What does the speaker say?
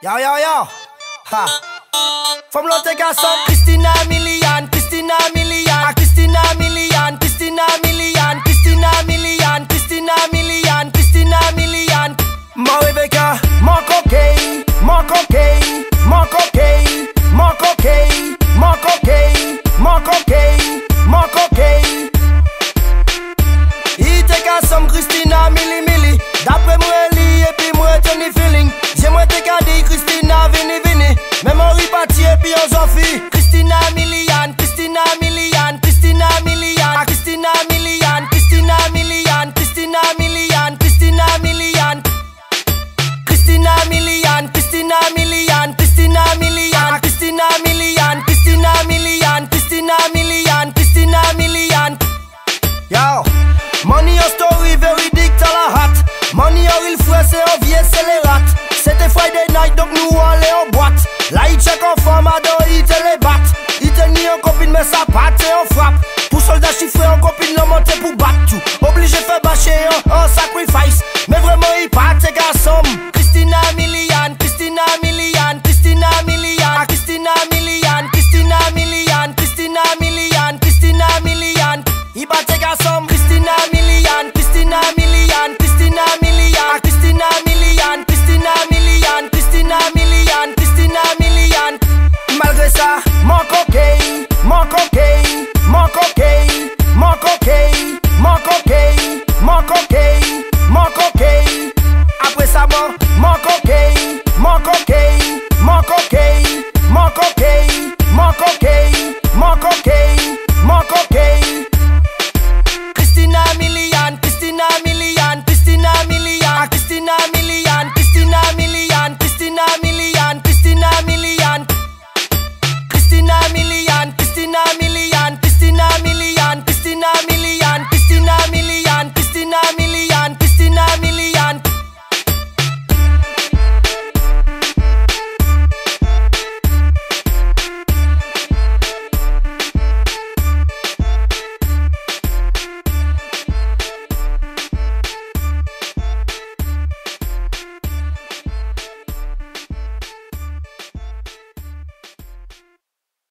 Yo, yo, yo. Ha. From l'autre garçon, Christina Milian, Christina Memory party, et puis on s'en Christina Milian, Christina Milian, Christina Milian, ah, Christina Milian, Christina Milian, Christina Milian, Christina Milian. Christina Milian, Christina Milian, Christina Milian, Christina Milian, Christina Milian, Christina Milian, Christina Milian. Yo, money your story very dick à la hâte. Money your il un vieux, c'est les rats. C'était Friday night, donc mè sa patè yon frap Pou soldat chifre yon kopin yon monte pou bat tou Oblige fè bache yon, oh, yon oh, okay.